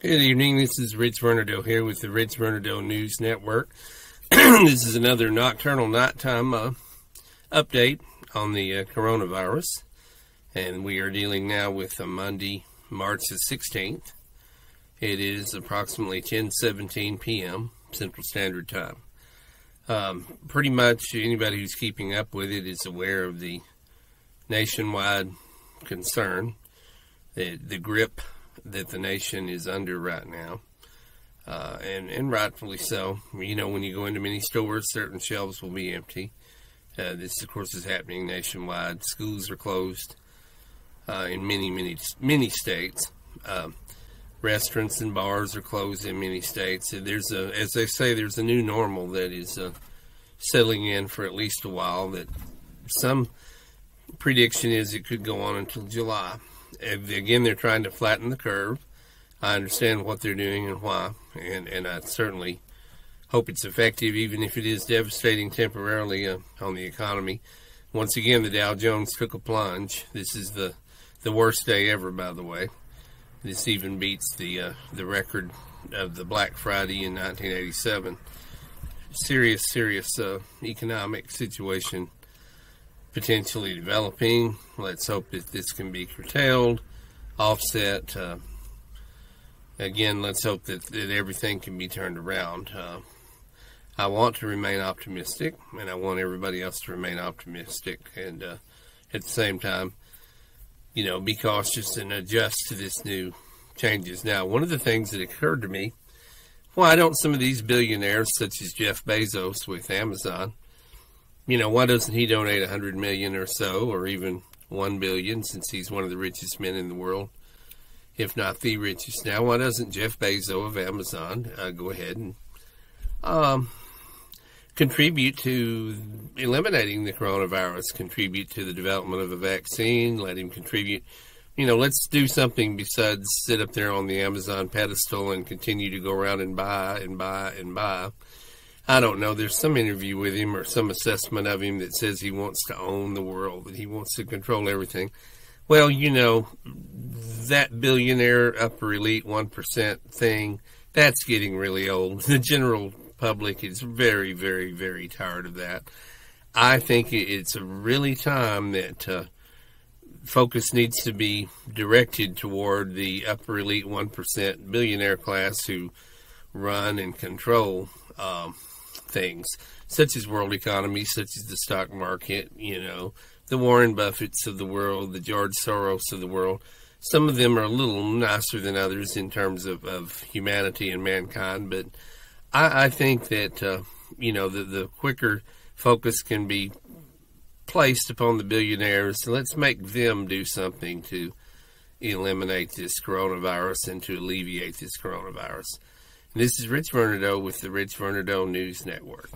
Good evening. This is Rich Vernadeau here with the Rich Vernadeau News Network. this is another nocturnal nighttime uh, update on the uh, coronavirus, and we are dealing now with uh, Monday, March the 16th. It is approximately 10:17 p.m. Central Standard Time. Um, pretty much anybody who's keeping up with it is aware of the nationwide concern, the the grip that the nation is under right now, uh, and and rightfully so. You know, when you go into many stores, certain shelves will be empty. Uh, this, of course, is happening nationwide. Schools are closed uh, in many, many, many states. Um, restaurants and bars are closed in many states. There's a, as they say, there's a new normal that is uh, settling in for at least a while. That some prediction is it could go on until July again, they're trying to flatten the curve. I understand what they're doing and why, and, and I certainly hope it's effective, even if it is devastating temporarily uh, on the economy. Once again, the Dow Jones took a plunge. This is the the worst day ever, by the way. This even beats the uh, the record of the Black Friday in 1987. Serious, serious uh, economic situation potentially developing. Let's hope that this can be curtailed, offset. Uh, again, let's hope that, that everything can be turned around. Uh, I want to remain optimistic, and I want everybody else to remain optimistic. And uh, at the same time, you know, be cautious and adjust to this new changes. Now, one of the things that occurred to me why don't some of these billionaires, such as Jeff Bezos with Amazon, you know, why doesn't he donate a hundred million or so, or even one billion, since he's one of the richest men in the world, if not the richest now? Why doesn't Jeff Bezos of Amazon uh, go ahead and um, contribute to eliminating the coronavirus, contribute to the development of a vaccine, let him contribute. You know, let's do something besides sit up there on the Amazon pedestal and continue to go around and buy and buy and buy. I don't know. There's some interview with him or some assessment of him that says he wants to own the world, that he wants to control everything. Well, you know, that billionaire upper elite 1% thing, that's getting really old. The general public is very, very, very tired of that. I think it's a really time that uh, focus needs to be directed toward the upper elite 1% billionaire class who run and control um, things, such as world economy, such as the stock market, you know, the Warren Buffetts of the world, the George Soros of the world. Some of them are a little nicer than others in terms of, of humanity and mankind, but I, I think that, uh, you know, the, the quicker focus can be placed upon the billionaires, let's make them do something to eliminate this coronavirus and to alleviate this coronavirus. This is Rich Vernadeau with the Rich Vernadeau News Network.